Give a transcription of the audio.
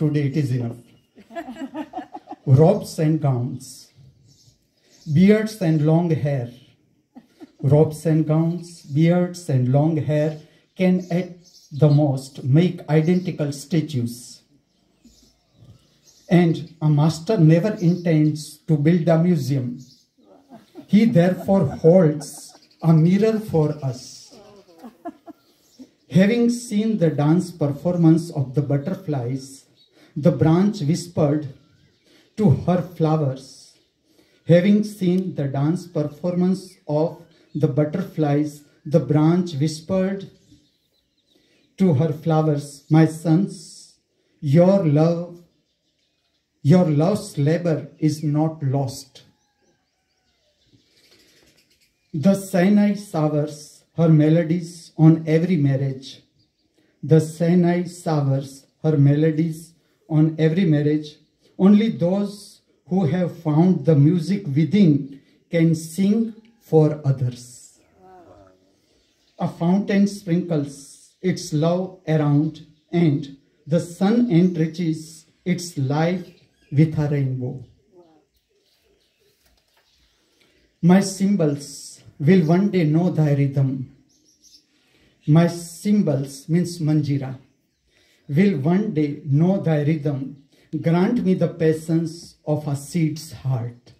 today it is enough. Robes and gowns, beards and long hair. Robes and gowns, beards and long hair can at the most make identical statues. And a master never intends to build a museum. He therefore holds a mirror for us. Having seen the dance performance of the butterflies, the branch whispered to her flowers. Having seen the dance performance of the butterflies, the branch whispered to her flowers, My sons, your love, your love's labor is not lost. The shehnai showers her melodies on every marriage. The shehnai showers her melodies on every marriage. Only those who have found the music within can sing for others. A fountain sprinkles its love around, and the sun enriches its life with a rainbow. My cymbals will one day know thy rhythm. My cymbals means manjira will one day know thy rhythm. Grant me the patience of a seed's heart.